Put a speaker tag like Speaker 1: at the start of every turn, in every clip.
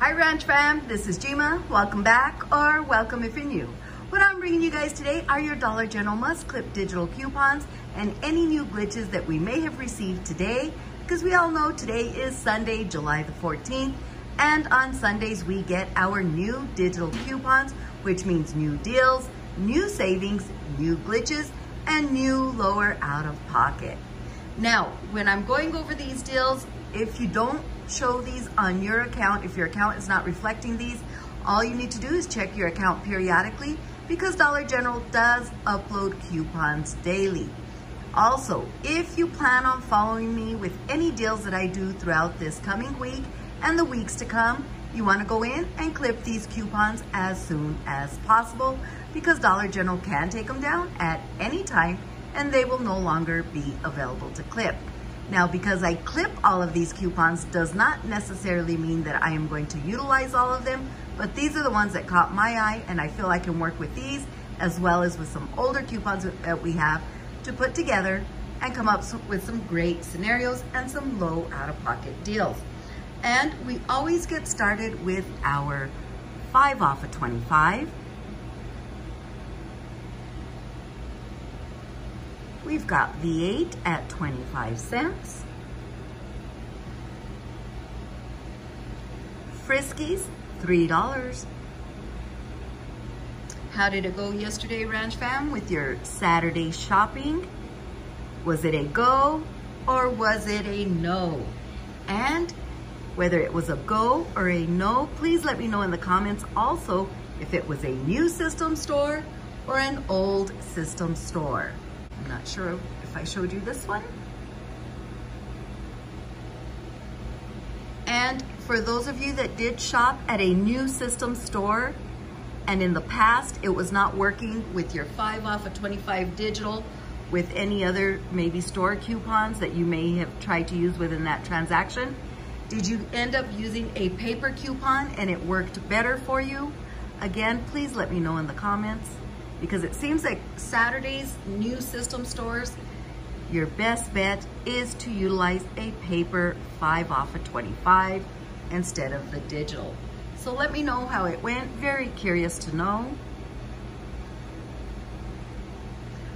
Speaker 1: Hi Ranch fam, this is Jima. Welcome back or welcome if you're new. What I'm bringing you guys today are your Dollar General Must Clip digital coupons and any new glitches that we may have received today because we all know today is Sunday, July the 14th and on Sundays we get our new digital coupons which means new deals, new savings, new glitches, and new lower out of pocket. Now, when I'm going over these deals, if you don't show these on your account, if your account is not reflecting these, all you need to do is check your account periodically because Dollar General does upload coupons daily. Also, if you plan on following me with any deals that I do throughout this coming week and the weeks to come, you wanna go in and clip these coupons as soon as possible because Dollar General can take them down at any time and they will no longer be available to clip. Now, because I clip all of these coupons does not necessarily mean that I am going to utilize all of them, but these are the ones that caught my eye and I feel I can work with these as well as with some older coupons that we have to put together and come up with some great scenarios and some low out-of-pocket deals. And we always get started with our 5 off of 25. We've got V8 at 25 cents. Friskies, $3. How did it go yesterday, Ranch Fam, with your Saturday shopping? Was it a go or was it a no? And whether it was a go or a no, please let me know in the comments also if it was a new system store or an old system store. I'm not sure if I showed you this one. And for those of you that did shop at a new system store and in the past it was not working with your 5 off of 25 digital with any other maybe store coupons that you may have tried to use within that transaction, did you end up using a paper coupon and it worked better for you? Again, please let me know in the comments because it seems like Saturday's new system stores, your best bet is to utilize a paper 5 off of 25 instead of the digital. So let me know how it went. Very curious to know.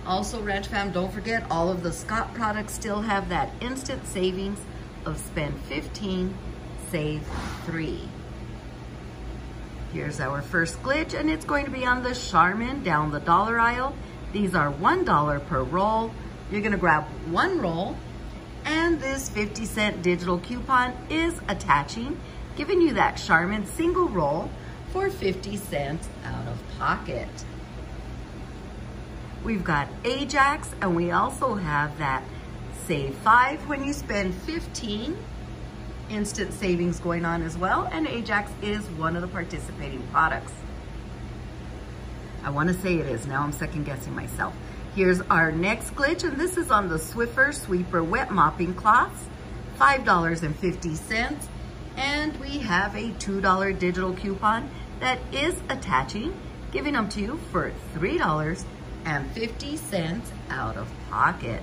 Speaker 1: Also, Ranch Fam, don't forget all of the Scott products still have that instant savings of spend 15, save 3. Here's our first glitch and it's going to be on the Charmin down the dollar aisle. These are $1 per roll. You're gonna grab one roll and this 50 cent digital coupon is attaching, giving you that Charmin single roll for 50 cents out of pocket. We've got Ajax and we also have that save five when you spend 15 instant savings going on as well, and Ajax is one of the participating products. I want to say it is. Now I'm second guessing myself. Here's our next glitch, and this is on the Swiffer Sweeper Wet Mopping Cloths, $5.50. And we have a $2 digital coupon that is attaching, giving them to you for $3.50 out of pocket.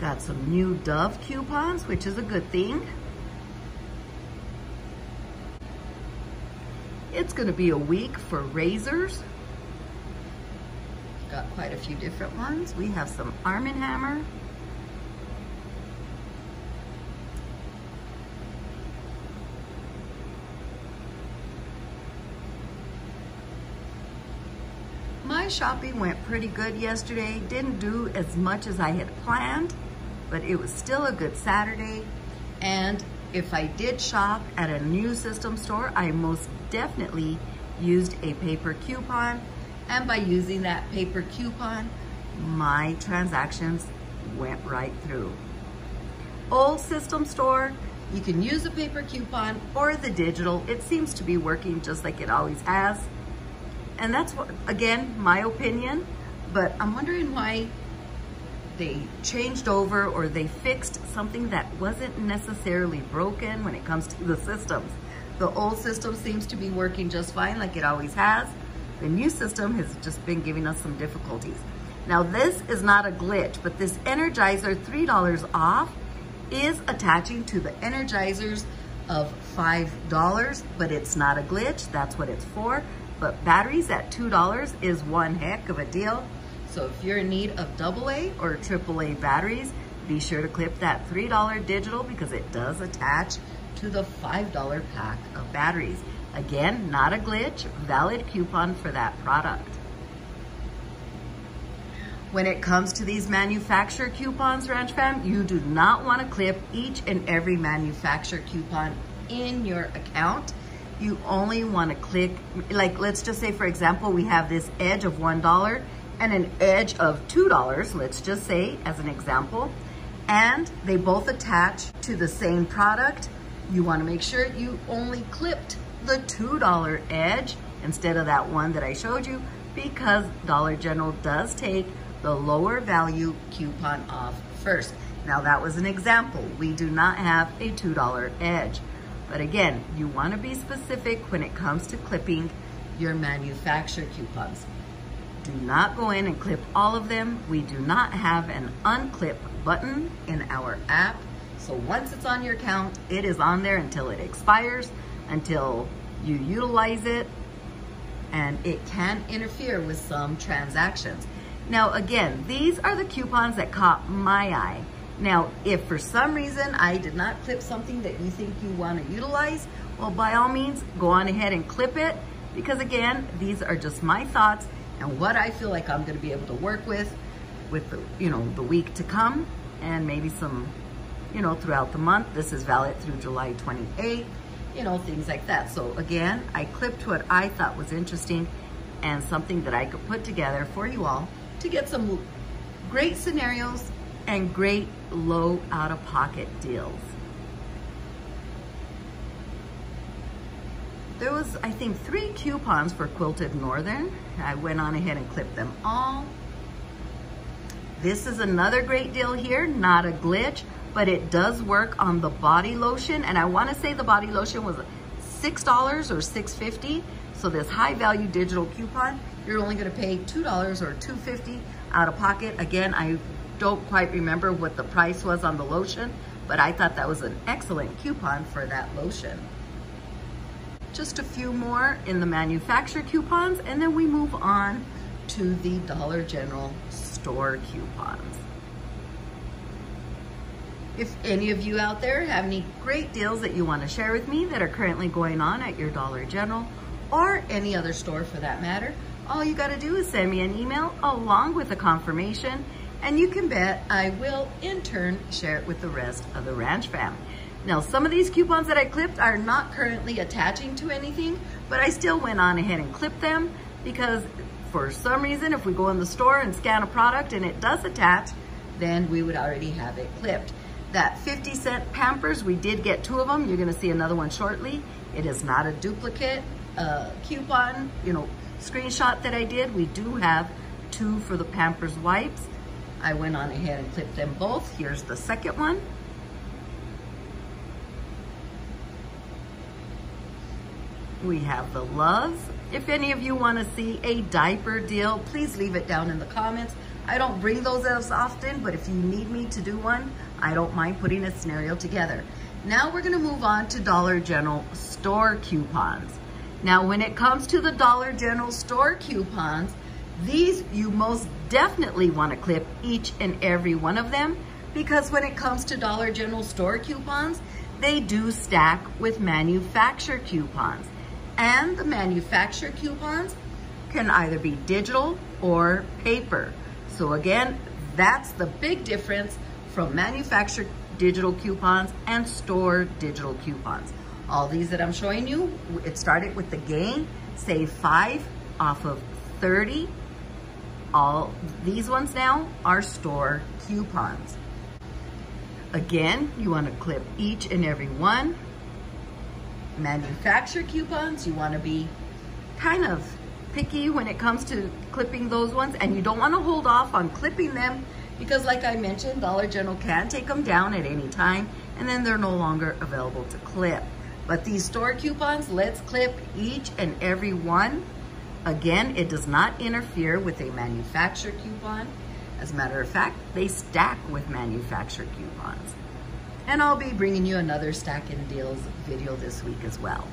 Speaker 1: Got some new Dove coupons, which is a good thing. It's gonna be a week for razors. Got quite a few different ones. We have some Arm & Hammer. My shopping went pretty good yesterday. Didn't do as much as I had planned but it was still a good Saturday. And if I did shop at a new system store, I most definitely used a paper coupon. And by using that paper coupon, my transactions went right through. Old system store, you can use a paper coupon or the digital. It seems to be working just like it always has. And that's what, again, my opinion, but I'm wondering why they changed over or they fixed something that wasn't necessarily broken when it comes to the systems. The old system seems to be working just fine like it always has. The new system has just been giving us some difficulties. Now this is not a glitch, but this Energizer $3 off is attaching to the Energizers of $5, but it's not a glitch. That's what it's for. But batteries at $2 is one heck of a deal. So if you're in need of AA or AAA batteries, be sure to clip that $3 digital because it does attach to the $5 pack of batteries. Again, not a glitch, valid coupon for that product. When it comes to these manufacturer coupons, Ranch Fam, you do not want to clip each and every manufacturer coupon in your account. You only want to click, like let's just say for example, we have this edge of $1 and an edge of $2, let's just say as an example, and they both attach to the same product. You want to make sure you only clipped the $2 edge instead of that one that I showed you because Dollar General does take the lower value coupon off first. Now that was an example. We do not have a $2 edge. But again, you wanna be specific when it comes to clipping your manufacturer coupons. Do not go in and clip all of them. We do not have an unclip button in our app. So once it's on your account, it is on there until it expires, until you utilize it, and it can interfere with some transactions. Now again, these are the coupons that caught my eye. Now, if for some reason I did not clip something that you think you want to utilize, well, by all means, go on ahead and clip it because again, these are just my thoughts and what I feel like I'm going to be able to work with, with the, you know, the week to come and maybe some, you know, throughout the month. This is valid through July 28th, you know, things like that. So again, I clipped what I thought was interesting and something that I could put together for you all to get some great scenarios and great low out-of-pocket deals. There was, I think, three coupons for Quilted Northern. I went on ahead and clipped them all. This is another great deal here, not a glitch, but it does work on the body lotion. And I wanna say the body lotion was $6 or $6.50. So this high value digital coupon you're only gonna pay $2 or $2.50 out of pocket. Again, I don't quite remember what the price was on the lotion, but I thought that was an excellent coupon for that lotion. Just a few more in the manufacturer coupons, and then we move on to the Dollar General store coupons. If any of you out there have any great deals that you want to share with me that are currently going on at your Dollar General or any other store for that matter, all you gotta do is send me an email along with a confirmation and you can bet I will in turn share it with the rest of the ranch fam. Now, some of these coupons that I clipped are not currently attaching to anything, but I still went on ahead and clipped them because for some reason, if we go in the store and scan a product and it does attach, then we would already have it clipped. That 50 cent Pampers, we did get two of them. You're gonna see another one shortly. It is not a duplicate uh, coupon, you know, screenshot that I did, we do have two for the Pampers wipes. I went on ahead and clipped them both. Here's the second one. We have the Luvs. If any of you want to see a diaper deal, please leave it down in the comments. I don't bring those as often, but if you need me to do one, I don't mind putting a scenario together. Now we're going to move on to Dollar General store coupons. Now, when it comes to the Dollar General store coupons, these you most definitely want to clip each and every one of them because when it comes to Dollar General store coupons, they do stack with manufacturer coupons. And the manufacturer coupons can either be digital or paper. So again, that's the big difference from manufacturer digital coupons and store digital coupons. All these that I'm showing you, it started with the gain, save five off of 30. All these ones now are store coupons. Again, you wanna clip each and every one. Manufacturer coupons, you wanna be kind of picky when it comes to clipping those ones and you don't wanna hold off on clipping them because like I mentioned, Dollar General can take them down at any time and then they're no longer available to clip. But these store coupons, let's clip each and every one Again, it does not interfere with a manufacturer coupon. As a matter of fact, they stack with manufacturer coupons. And I'll be bringing you another Stacking Deals video this week as well.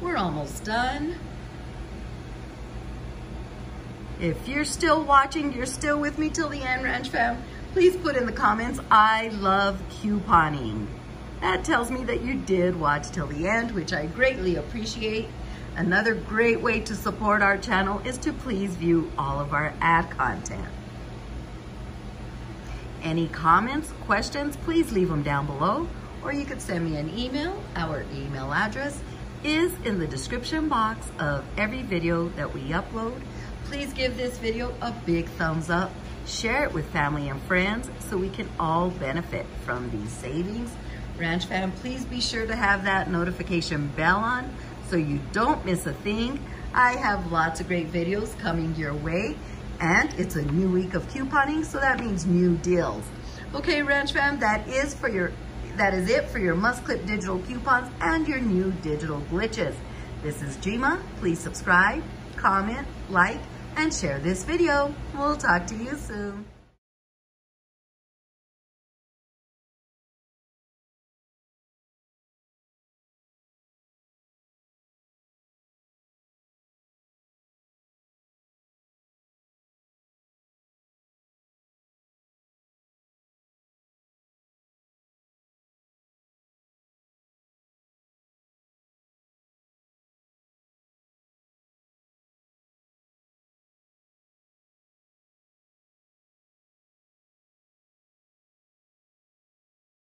Speaker 1: We're almost done. If you're still watching, you're still with me till the end, Ranch Fam, please put in the comments, I love couponing. That tells me that you did watch till the end, which I greatly appreciate. Another great way to support our channel is to please view all of our ad content. Any comments, questions, please leave them down below, or you could send me an email. Our email address is in the description box of every video that we upload. Please give this video a big thumbs up, share it with family and friends so we can all benefit from these savings. Ranch fam, please be sure to have that notification bell on so you don't miss a thing. I have lots of great videos coming your way and it's a new week of couponing, so that means new deals. Okay, Ranch fam, that is for your that is it for your must clip digital coupons and your new digital glitches. This is Jima. Please subscribe, comment, like, and share this video. We'll talk to you soon.